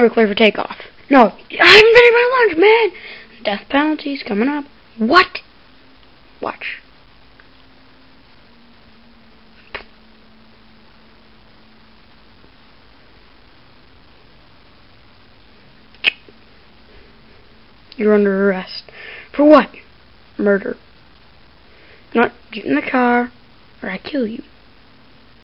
Are clear for takeoff? No. I haven't finished my lunch, man. Death penalty's coming up. What? Watch. You're under arrest. For what? Murder. Not get in the car, or I kill you.